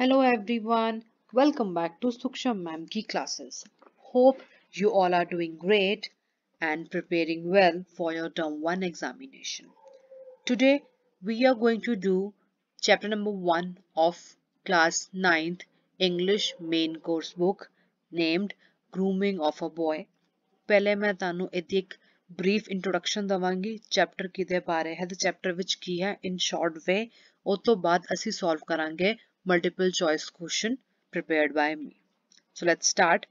Hello everyone, welcome back to Suksham Ma'am ki classes. Hope you all are doing great and preparing well for your term 1 examination. Today we are going to do chapter number 1 of class 9th English main course book named Grooming of a Boy. ਪਹਿਲੇ ਮੈਂ ਤੁਹਾਨੂੰ ਇਹਦੀ ਇੱਕ brief introduction ਦਵਾਂਗੀ chapter ਕਿਤੇ ਬਾਰੇ ਹੈ ਤੇ ਚੈਪਟਰ ਵਿੱਚ ਕੀ ਹੈ ਇਨ ਸ਼ਾਰਟ ਵੇ ਉਸ ਤੋਂ ਬਾਅਦ ਅਸੀਂ ਸੋਲਵ ਕਰਾਂਗੇ multiple choice question prepared by me. So let's start.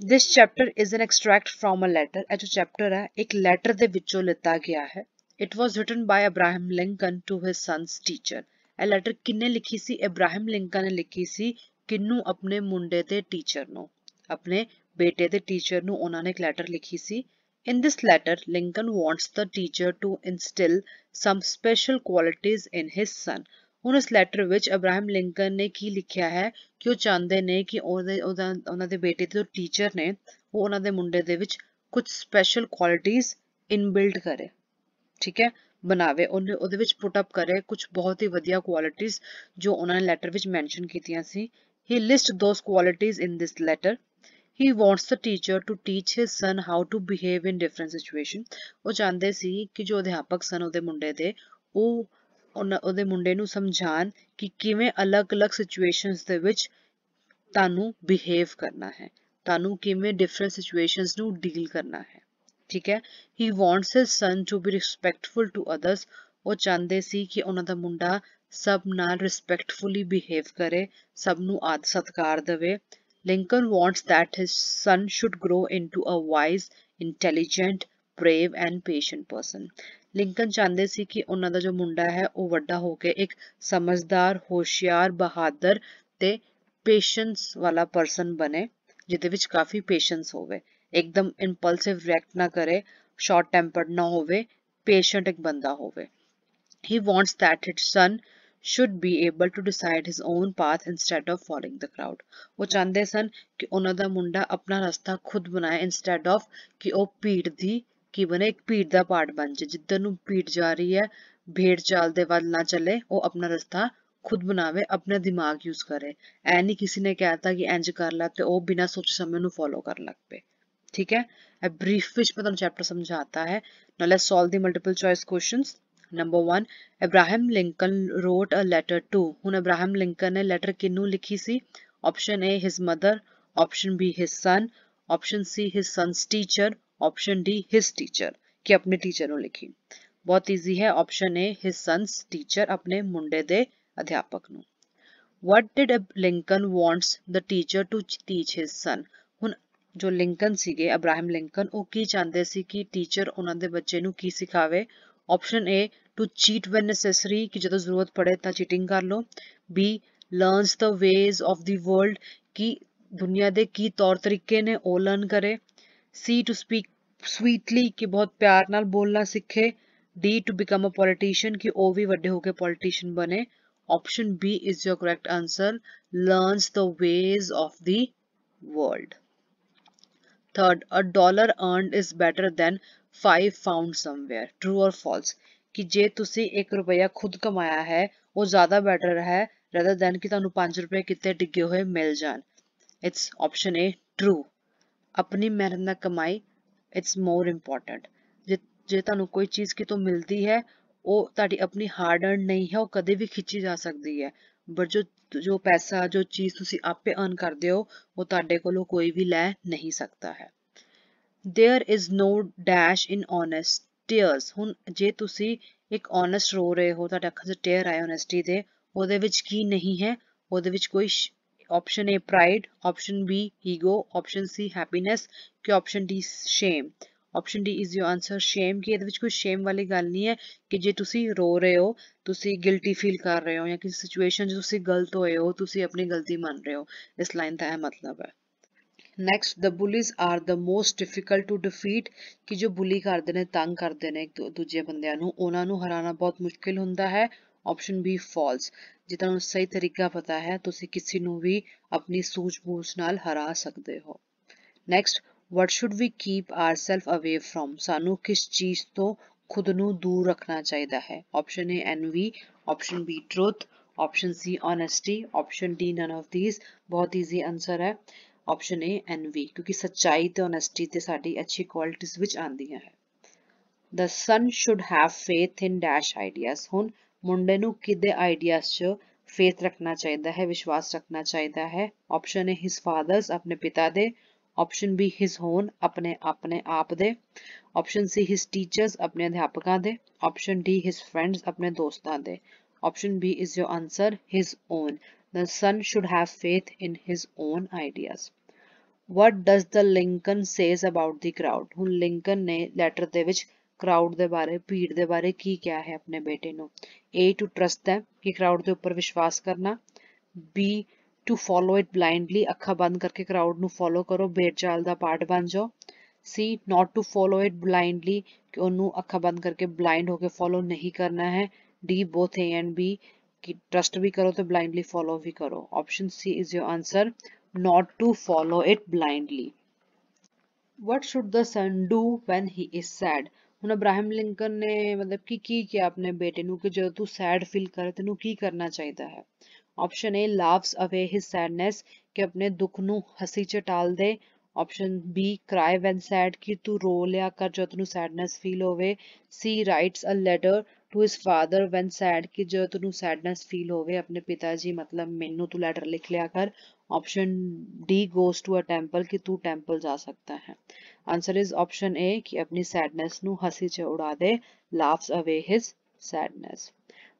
This chapter is an extract from a letter. ਇਹ ਜੋ chapter ਹੈ ਇੱਕ letter ਦੇ ਵਿੱਚੋਂ ਲਿੱਤਾ ਗਿਆ ਹੈ. It was written by Abraham Lincoln to his son's teacher. ਇਹ letter ਕਿੰਨੇ ਲਿਖੀ ਸੀ? Abraham Lincoln ਨੇ ਲਿਖੀ ਸੀ ਕਿੰਨੂੰ ਆਪਣੇ ਮੁੰਡੇ ਦੇ ਟੀਚਰ ਨੂੰ ਆਪਣੇ ਬੇਟੇ ਦੇ ਟੀਚਰ ਨੂੰ ਉਹਨਾਂ ਨੇ ਇੱਕ ਲੈਟਰ ਲਿਖੀ ਸੀ In this letter, Lincoln wants the teacher to instill some special qualities in his son. ਹੁਣ ਇਸ ਲੈਟਰ ਵਿੱਚ ਅਬਰਾਹਮ ਲਿੰਕਨ ਨੇ ਕੀ ਲਿਖਿਆ ਹੈ ਕਿ ਉਹ ਚਾਹੁੰਦੇ ਨੇ ਕਿ ਉਹਦੇ ਉਹਨਾਂ ਦੇ ਬੇਟੇ ਦੇ ਟੀਚਰ ਨੇ, ਉਹ ਉਹਨਾਂ ਦੇ ਮੁੰਡੇ ਦੇ ਵਿੱਚ ਕੁਝ ਸਪੈਸ਼ਲ ਕੁਆਲਿਟੀਆਂ ਇਨਬਿਲਟ ਕਰੇ, ਠੀਕ ਹੈ? ਬਣਾਵੇ, ਉਹਨੇ, ਉਹਦੇ ਵਿੱਚ ਪੁੱਟ ਅਪ ਕਰੇ ਕੁਝ ਬਹੁਤ ਹੀ ਵਧੀਆ ਕੁਆਲਿਟੀਆਂ ਜੋ ਉਹਨਾਂ ਨੇ ਲੈਟਰ ਵਿੱਚ ਮੈਂਸ਼ਨ ਕੀਤੀਆਂ ਸੀ। ਹੀ list those ਕੁਆਲਿਟੀਆਂ in this letter he wants the teacher to teach his son how to behave in different situation. ਉਹ ਚਾਹੁੰਦੇ ਸੀ ਕਿ ਜੋ ਅਧਿਆਪਕ ਸਨ ਉਹਦੇ ਮੁੰਡੇ ਦੇ, ਉਹ ਉਹਦੇ ਮੁੰਡੇ ਨੂੰ ਸਮਝਾਣ ਕਿ ਕਿਵੇਂ ਅਲੱਗ-ਅਲੱਗ ਸਿਚੁਏਸ਼ਨਸ ਦੇ ਵਿੱਚ ਤੁਹਾਨੂੰ ਬਿਹੇਵ ਕਰਨਾ ਹੈ ਤੁਹਾਨੂੰ ਕਿਵੇਂ ਡਿਫਰੈਂਟ ਸਿਚੁਏਸ਼ਨਸ ਨੂੰ ਡੀਲ ਕਰਨਾ ਹੈ ਠੀਕ ਹੈ? He wants his son to be respectful to others ਉਹ ਚਾਹੁੰਦੇ ਸੀ ਕਿ ਉਹਨਾਂ ਦਾ ਮੁੰਡਾ ਸਭ ਨਾਲ ਰਿਸਪੈਕਟਫੁਲੀ ਬਿਹੇਵ ਕਰੇ ਸਭ ਨੂੰ ਆਦਰ ਸਤਿਕਾਰ ਦੇਵੇ। Lincoln wants that his son should grow into a wise, intelligent, brave and patient person. Lincoln ਚਾਹੁੰਦੇ ਸੀ ਕਿ ਉਹਨਾਂ ਦਾ ਜੋ ਮੁੰਡਾ ਹੈ, ਉਹ ਵੱਡਾ ਹੋ ਕੇ ਇੱਕ ਸਮਝਦਾਰ, ਹੋਸ਼ਿਆਰ, ਬਹਾਦਰ ਤੇ ਪੇਸ਼ੈਂਸ ਵਾਲਾ ਪਰਸਨ ਬਣੇ, ਜਿਹਦੇ ਵਿੱਚ ਕਾਫੀ ਪੇਸ਼ੈਂਸ ਹੋਵੇ। ਇੱਕਦਮ ਇੰਪਲਸਿਵ ਰਿਐਕਟ ਨਾ ਕਰੇ ਸ਼ਾਰਟ ਟੈਂਪਰਡ ਨਾ ਹੋਵੇ ਪੇਸ਼ੈਂਟ ਇੱਕ ਬੰਦਾ ਹੋਵੇ। He wants that his son should be able to decide his own path instead of following the crowd ਉਹ ਚਾਹੁੰਦੇ ਸਨ ਕਿ ਉਹਨਾਂ ਦਾ ਮੁੰਡਾ ਆਪਣਾ ਰਸਤਾ ਖੁਦ ਬਣਾਏ instead of ਕਿ ਉਹ ਭੀੜ ਦੀ ਕੀ ਬਣੇ? ਇੱਕ ਭੀੜ ਦਾ ਪਾਰਟ ਬਣ ਜਾਏ ਜਿੱਧਰ ਨੂੰ ਭੀੜ ਜਾ ਰਹੀ ਹੈ ਭੇੜ ਚਾਲ ਦੇ ਵੱਲ ਨਾ ਚੱਲੇ। ਉਹ ਆਪਣਾ ਰਸਤਾ ਖੁਦ ਬਣਾਵੇ, ਆਪਣਾ ਦਿਮਾਗ ਯੂਜ਼ ਕਰੇ। ਐ ਨਹੀਂ ਕਿਸੇ ਨੇ ਕਹਿਤਾ ਕਿ ਇੰਜ ਕਰ ਲੈ ਤੇ ਉਹ ਬਿਨਾਂ ਸੋਚ ਸਮਝ ਨੂੰ ਫੋਲੋ ਕਰਨ ਲੱਗ ਪਏ। ਠੀਕ ਹੈ? ਇਹ ਬਰੀਫ ਵਿੱਚ ਮੈਂ ਤੁਹਾਨੂੰ ਚੈਪਟਰ ਸਮਝਾਤਾ ਹੈ। Now let's solve the multiple choice questions number 1 Abraham Lincoln wrote a letter to ਹੁਣ ਅਬਰਾਹਮ ਲਿੰਕਨ ਨੇ ਲੈਟਰ ਕਿਨੂੰ ਲਿਖੀ ਸੀ? Option A his mother option B his son option C his sons teacher option D his teacher ਕਿ ਆਪਣੇ teacher ਨੂੰ ਲਿਖੀ ਬਹੁਤ easy ਹੈ option A his son's teacher ਆਪਣੇ ਮੁੰਡੇ ਦੇ ਅਧਿਆਪਕ ਨੂੰ what did lincoln wants the teacher to teach his son ਹੁਣ ਜੋ ਲਿੰਕਨ ਸੀਗੇ ਅਬਰਾਹਮ ਲਿੰਕਨ ਉਹ ਕੀ ਚਾਹੁੰਦੇ ਸੀ ਕਿ ਟੀਚਰ ਉਹਨਾਂ ਦੇ ਬੱਚੇ ਨੂੰ ਕੀ ਸਿਖਾਵੇ option A to cheat when necessary ਕਿ ਜਦੋਂ ਜ਼ਰੂਰਤ ਪੜੇ ਤਾਂ ਚੀਟਿੰਗ ਕਰ ਲਓ B learns the ways of the world ਕਿ ਦੁਨੀਆ ਦੇ ਕੀ ਤੌਰ ਤਰੀਕੇ ਨੇ ਉਹ ਲਰਨ ਕਰੇ ਸੀ ਟੂ ਸਪੀਕ ਸਵੀਟਲੀ ਕਿ ਬਹੁਤ ਪਿਆਰ ਨਾਲ ਬੋਲਣਾ ਸਿੱਖੇ D to become a politician ਕਿ ਉਹ ਵੀ ਵੱਡੇ ਹੋ ਕੇ ਪੋਲੀਟੀਸ਼ੀਅਨ ਬਣੇ option B is your correct answer learns the ways of the world third a dollar earned is better than 5 found somewhere true or false ਕਿ ਜੇ ਤੁਸੀਂ 1 ਰੁਪਇਆ ਖੁਦ ਕਮਾਇਆ ਹੈ ਉਹ ਜ਼ਿਆਦਾ ਬੈਟਰ ਹੈ rather than ਕਿ ਤੁਹਾਨੂੰ 5 ਰੁਪਏ ਕਿਤੇ ਡਿੱਗੇ ਹੋਏ ਮਿਲ ਜਾਣ it's option A true ਆਪਣੀ ਮਿਹਨਤ ਨਾਲ ਕਮਾਈ ਇਟਸ ਮੋਰ ਇੰਪੋਰਟੈਂਟ ਜੇ ਜੇ ਤੁਹਾਨੂੰ ਕੋਈ ਚੀਜ਼ ਕਿਤੋਂ ਮਿਲਦੀ ਹੈ, ਉਹ ਤੁਹਾਡੀ ਆਪਣੀ ਹਾਰਡ ਅਰਨ ਨਹੀਂ ਹੈ, ਉਹ ਕਦੇ ਵੀ ਖਿੱਚੀ ਜਾ ਸਕਦੀ ਹੈ। ਬਟ ਜੋ ਜੋ ਪੈਸਾ, ਜੋ ਚੀਜ਼ ਤੁਸੀਂ ਆਪੇ ਅਰਨ ਕਰਦੇ ਹੋ, ਉਹ ਤੁਹਾਡੇ ਕੋਲੋਂ ਕੋਈ ਵੀ ਲੈ ਨਹੀਂ ਸਕਦਾ ਹੈ। there is no dash in honest tears. ਹੁਣ ਜੇ ਤੁਸੀਂ ਇੱਕ ਓਨੈਸਟ ਰੋ ਰਹੇ ਹੋ, ਤੁਹਾਡੇ ਅੱਖਾਂ 'ਚ ਟੇਅਰ ਆਏ ਓਨੈਸਟੀ ਦੇ, ਉਹਦੇ ਵਿੱਚ ਕੀ ਨਹੀਂ ਹੈ, ਉਹਦੇ ਵਿੱਚ ਕੋਈ option A pride option B ego option C happiness ਕਿ option D shame option D is your answer shame ਕਿ ਇਹਦੇ ਵਿੱਚ ਕੋਈ shame ਵਾਲੀ ਗੱਲ ਨਹੀਂ ਹੈ ਕਿ ਜੇ ਤੁਸੀਂ ਰੋ ਰਹੇ ਹੋ ਤੁਸੀਂ guilty feel ਕਰ ਰਹੇ ਹੋ ਜਾਂ ਕਿਸੇ ਸਿਚੁਏਸ਼ਨ 'ਚ ਤੁਸੀਂ ਗਲਤ ਹੋਏ ਹੋ ਤੁਸੀਂ ਆਪਣੀ ਗਲਤੀ ਮੰਨ ਰਹੇ ਹੋ ਇਸ ਲਾਈਨ ਦਾ ਇਹ ਮਤਲਬ ਹੈ next the bullies are the most difficult to defeat ਕਿ ਜੋ ਬੁਲੀ ਕਰਦੇ ਨੇ ਤੰਗ ਕਰਦੇ ਨੇ ਇੱਕ ਦੂਜੇ ਬੰਦਿਆਂ ਨੂੰ ਉਹਨਾਂ ਨੂੰ ਹਰਾਉਣਾ ਬਹੁਤ ਮੁਸ਼ਕਿਲ ਹੁੰਦਾ ਹੈ ਆਪਸ਼ਨ ਬੀ ਫਾਲਸ ਜੇ ਤੁਹਾਨੂੰ ਸਹੀ ਤਰੀਕਾ ਪਤਾ ਹੈ ਤੁਸੀਂ ਕਿਸੇ ਨੂੰ ਵੀ ਆਪਣੀ ਸੂਝ-ਬੂਝ ਨਾਲ ਹਰਾ ਸਕਦੇ ਹੋ next what should we keep ourselves away from ਸਾਨੂੰ ਕਿਸ ਚੀਜ਼ ਤੋਂ ਖੁਦ ਨੂੰ ਦੂਰ ਰੱਖਣਾ ਚਾਹੀਦਾ ਹੈ option A envy option B truth option C honesty option D none of these बहुत ईजी आंसर है ऑप्शन ए एनवी क्योंकि सच्चाई ਤੇ ਓਨੈਸਟੀ ਤੇ ਸਾਡੀ ਅੱਛੀ ਕੁਆਲਿਟੀਜ਼ ਵਿੱਚ ਆਉਂਦੀਆਂ ਹੈ the son should have faith in dash ideas ਹੁਣ ਮੁੰਡੇ ਨੂੰ ਕਿਹਦੇ ਆਈਡੀਆਜ਼ 'ਚ ਫੇਥ ਰੱਖਣਾ ਚਾਹੀਦਾ ਹੈ ਵਿਸ਼ਵਾਸ ਰੱਖਣਾ ਚਾਹੀਦਾ ਹੈ ਆਪਸ਼ਨ ਹੈ ਹਿਸ ਫਾਦਰਸ ਆਪਣੇ ਪਿਤਾ ਦੇ ਆਪਸ਼ਨ ਬੀ ਹਿਸ ਹੋਨ ਆਪਣੇ ਆਪਣੇ ਆਪ ਦੇ ਆਪਸ਼ਨ ਸੀ ਹਿਸ ਟੀਚਰਸ ਆਪਣੇ ਅਧਿਆਪਕਾਂ ਦੇ ਆਪਸ਼ਨ ਡੀ ਹਿਸ ਫਰੈਂਡਸ ਆਪਣੇ ਦੋਸਤਾਂ ਦੇ option B is your answer his own the son should have faith in his own ideas what does the lincoln says about the crowd ਹੁਣ ਲਿੰਕਨ ਨੇ ਲੈਟਰ ਦੇ ਵਿੱਚ ਕਰਾਊਡ ਦੇ ਬਾਰੇ ਭੀੜ ਦੇ ਬਾਰੇ ਕੀ ਕਿਹਾ ਹੈ ਆਪਣੇ ਬੇਟੇ ਨੂੰ A to trust them ਕਿ ਕਰਾਊਡ ਦੇ ਉੱਪਰ ਵਿਸ਼ਵਾਸ ਕਰਨਾ B to follow it blindly ਅੱਖਾਂ ਬੰਦ ਕਰਕੇ ਕਰਾਊਡ ਨੂੰ ਫੋਲੋ ਕਰੋ ਬੇਰਚਾਲ ਦਾ ਪਾਰਟ ਬਣ ਜਾਓ C not to follow it blindly ਕਿ ਉਹਨੂੰ ਅੱਖਾਂ ਬੰਦ ਕਰਕੇ ਬਲਾਈਂਡ ਹੋ ਕੇ ਫੋਲੋ ਨਹੀਂ ਕਰਨਾ ਹੈ D both A and B कि ट्रस्ट भी करो तो ब्लाइंडली फॉलो भी करो option C is your answer not to follow it blindly what should the son do when he is sad ਹੁਣ ਅਬਰਾਹਮ ਲਿੰਕਨ ਨੇ ਮਤਲਬ ਕਿ ਕੀ ਕਿਹਾ ਆਪਣੇ ਬੇਟੇ ਨੂੰ ਕਿ ਜਦੋਂ ਤੂੰ ਸੈਡ ਫੀਲ ਕਰੇ ਤੈਨੂੰ ਕੀ ਕਰਨਾ ਚਾਹੀਦਾ ਹੈ ਆਪਸ਼ਨ ਏ ਲਾਵਸ ਅਵੇ ਹਿਸ ਸੈਡਨੈਸ ਕਿ ਆਪਣੇ ਦੁੱਖ ਨੂੰ ਹਸੀ ਚ ਟਾਲ ਦੇ option B cry when sad ਕਿ ਤੂੰ ਰੋ ਲਿਆ ਕਰ ਜਦੋਂ ਤੈਨੂੰ ਸੈਡਨੈਸ ਫੀਲ ਹੋਵੇ C writes a letter to his father when sad ਕਿ ਜਦੋਂ ਤੈਨੂੰ ਸੈਡਨੈਸ ਫੀਲ ਹੋਵੇ ਆਪਣੇ ਪਿਤਾ ਜੀ ਮਤਲਬ ਮੈਨੂੰ ਤੂੰ ਲੈਟਰ ਲਿਖ ਲਿਆ ਕਰ option D goes to a temple कि तू टेंपल जा सकता है आंसर इज ऑप्शन ए कि अपनी सैडनेस नु हंसी च उड़ा दे laughs away his sadness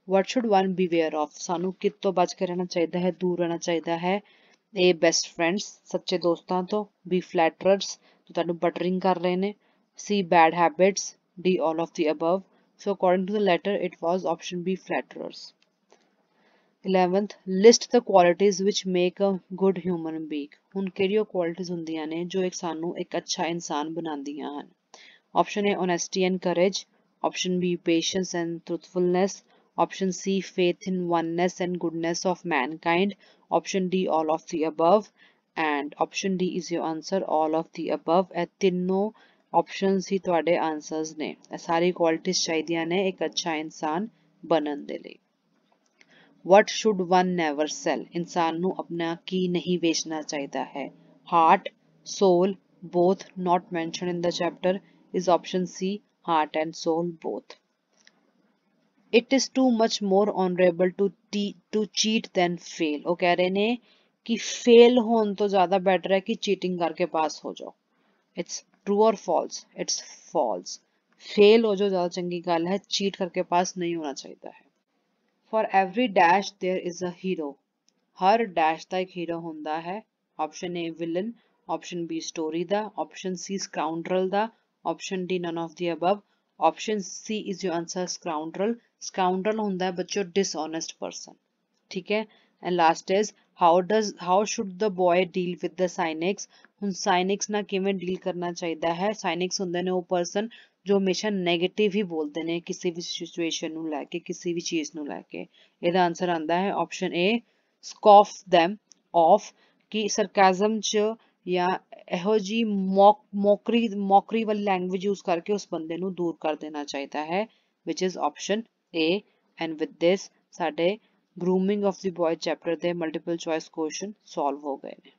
what should one beware of ਸਾਨੂੰ ਕਿਤ ਤੋਂ ਬਚ ਕੇ ਰਹਿਣਾ ਚਾਹੀਦਾ ਹੈ ਦੂਰ ਰਹਿਣਾ ਚਾਹੀਦਾ ਹੈ A best friends ਸੱਚੇ ਦੋਸਤਾਂ ਤੋਂ B flatterers ਜੋ ਤੁਹਾਨੂੰ ਬਟਰਿੰਗ ਕਰ ਰਹੇ ਨੇ C bad habits D all of the above so according to the letter it was option B flatterers 11th list the qualities which make a good human being ਹੁਣ ਕਿਹੜੀਆਂ qualities ਹੁੰਦੀਆਂ ਨੇ ਜੋ ਇੱਕ ਸਾਨੂੰ ਇੱਕ ਅੱਛਾ ਇਨਸਾਨ ਬਣਾਉਂਦੀਆਂ ਹਨ option A honesty and courage option B patience and truthfulness option C faith in oneness and goodness of mankind option D all of the above and option D is your answer all of the above ਇਹ ਤਿੰਨੋਂ options ਹੀ ਤੁਹਾਡੇ answers ਨੇ ਇਹ ਸਾਰੀ qualities ਚਾਹੀਦੀਆਂ ਨੇ ਇੱਕ ਅੱਛਾ ਇਨਸਾਨ ਬਣਨ ਦੇ ਲਈ what should one never sell ਇਨਸਾਨ ਨੂੰ ਆਪਣਾ ਕੀ ਨਹੀਂ ਵੇਚਣਾ ਚਾਹੀਦਾ ਹੈ heart soul both not mentioned in the chapter is option C heart and soul both it is too much more honorable to to cheat than fail ਉਹ ਕਹਿ ਰਹੇ ਨੇ ਕਿ ਫੇਲ ਹੋਣ ਤੋਂ ਜ਼ਿਆਦਾ ਬੈਟਰ ਹੈ ਕਿ ਚੀਟਿੰਗ ਕਰਕੇ ਪਾਸ ਹੋ ਜਾਓ it's true or false it's false fail ਹੋ ਜਾਓ ਜ਼ਿਆਦਾ ਚੰਗੀ ਗੱਲ ਹੈ ਚੀਟ ਕਰਕੇ ਪਾਸ ਨਹੀਂ ਹੋਣਾ ਚਾਹੀਦਾ ਹੈ for every dash there is a hero her dash ਦਾ ਇੱਕ ਹੀਰੋ ਹੁੰਦਾ ਹੈ option A villain option B story the option C scoundrel the option D none of the above option C is your answer scoundrel scoundrel ਹੁੰਦਾ ਹੈ ਬੱਚੋ dishonest person ਠੀਕ ਹੈ and last is how does how should the boy deal with the cynics ਹੁਣ cynics ਨਾਲ ਕਿਵੇਂ deal ਕਰਨਾ ਚਾਹੀਦਾ ਹੈ cynics ਹੁੰਦੇ ਨੇ ਉਹ person ਜੋ ਹਮੇਸ਼ਾ 네ਗੇਟਿਵ ਹੀ ਬੋਲਦੇ ਨੇ ਕਿਸੇ ਵੀ ਸਿਚੁਏਸ਼ਨ ਨੂੰ ਲੈ ਕੇ, ਕਿਸੇ ਵੀ ਚੀਜ਼ ਨੂੰ ਲੈ ਕੇ। ਇਹਦਾ ਆਨਸਰ ਆਂਦਾ ਹੈ option A scoff them off, ਕਿ ਸਰਕਾਜ਼ਮ ਚ ਜਾਂ ਇਹੋ ਜੀ ਮੌਕਰੀ ਮੌਕਰੀ ਵਾਲੀ ਲੈਂਗੁਏਜ ਯੂਜ਼ ਕਰਕੇ ਉਸ ਬੰਦੇ ਨੂੰ ਦੂਰ ਕਰ ਦੇਣਾ ਚਾਹੀਦਾ ਹੈ, which is option A, and with this ਸਾਡੇ grooming of the boy chapter ਦੇ multiple choice question solve ਹੋ ਗਏ ਨੇ।